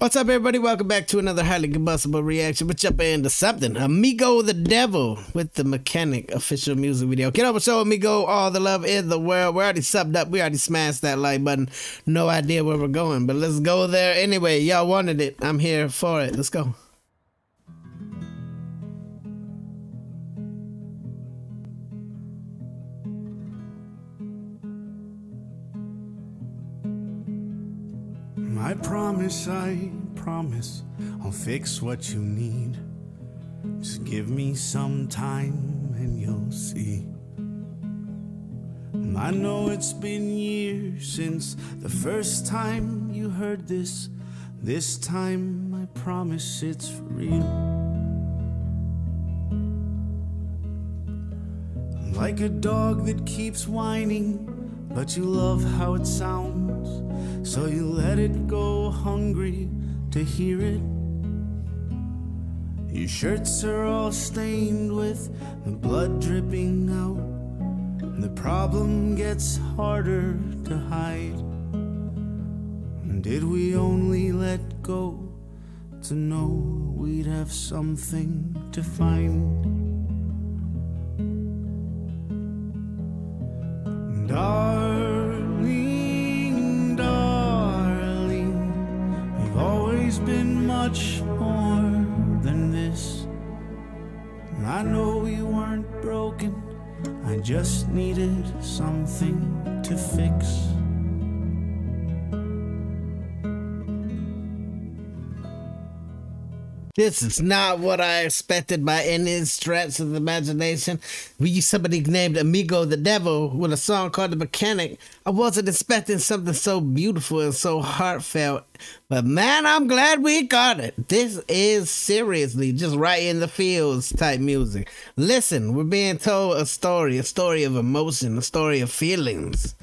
What's up, everybody? Welcome back to another highly combustible reaction. We're jumping into something. Amigo the Devil with the Mechanic official music video. Get over, show Amigo all the love in the world. We're already subbed up. We already smashed that like button. No idea where we're going, but let's go there anyway. Y'all wanted it. I'm here for it. Let's go. I promise, I promise, I'll fix what you need. Just give me some time and you'll see. I know it's been years since the first time you heard this. This time, I promise it's real. Like a dog that keeps whining, but you love how it sounds, so you let it go hungry to hear it. Your shirts are all stained with the blood dripping out. And the problem gets harder to hide. And did we only let go to know we'd have something to find? Darling, much more than this. I know we weren't broken, I just needed something to fix. This is not what I expected by any stretch of the imagination. We used somebody named Amigo the Devil with a song called The Mechanic. I wasn't expecting something so beautiful and so heartfelt. But man, I'm glad we got it. This is seriously just right in the fields type music. Listen, we're being told a story, a story of emotion, a story of feelings.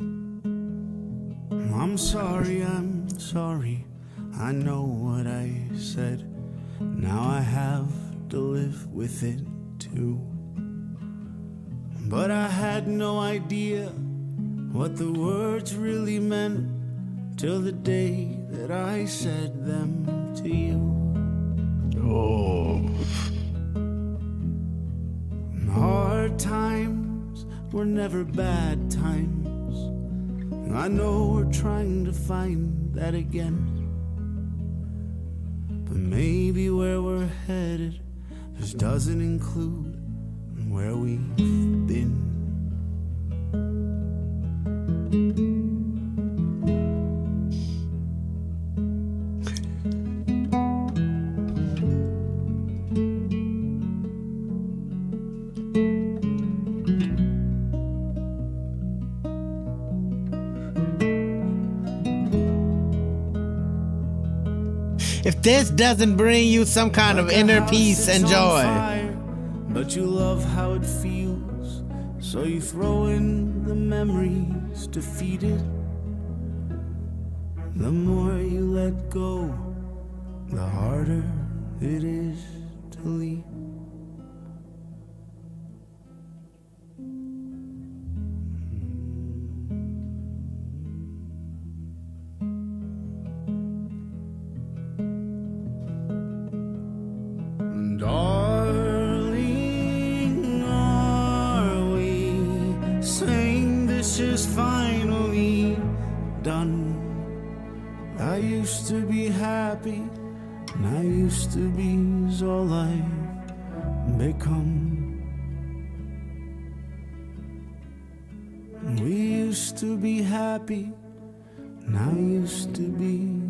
I'm sorry, I'm sorry. I know what I said. Now I have to live with it too. But I had no idea what the words really meant till the day that I said them to you. Oh. Hard times were never bad times. I know we're trying to find that again. But maybe where we're headed just doesn't include where we've been. If this doesn't bring you some kind of Like a inner peace and joy, fire, but you love how it feels, so you throw in the memories to feed it. The more you let go, the harder it is to leave. Is finally done? I used to be happy, and I used to be all I've become. We used to be happy, and I used to be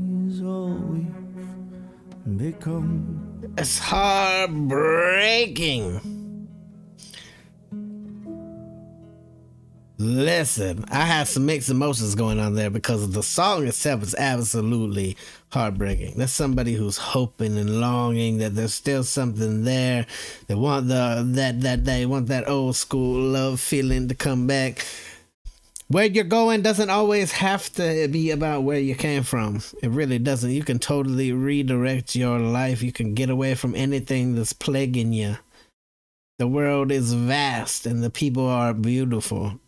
all we've become. it's heartbreaking. Listen, I have some mixed emotions going on there because the song itself is absolutely heartbreaking. That's somebody who's hoping and longing that there's still something there. They want the that that they want that old school love feeling to come back. Where you're going doesn't always have to be about where you came from. It really doesn't. You can totally redirect your life. You can get away from anything that's plaguing you. The world is vast and the people are beautiful.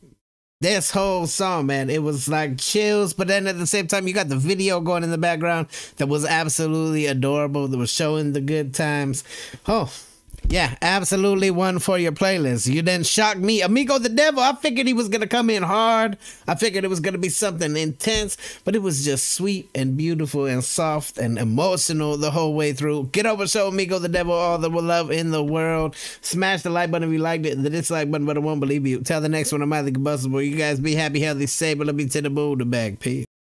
This whole song, man, it was like chills, but then at the same time, you got the video going in the background that was absolutely adorable, that was showing the good times. Oh, yeah, absolutely one for your playlist. You then shocked me. Amigo the Devil, I figured he was going to come in hard. I figured it was going to be something intense, but it was just sweet and beautiful and soft and emotional the whole way through. Get over show Amigo the Devil all the love in the world. Smash the like button if you liked it, the dislike button, but I won't believe you. Tell the next one I'm either combustible. You guys be happy, healthy, safe, but let me to the moon the bag. Peace.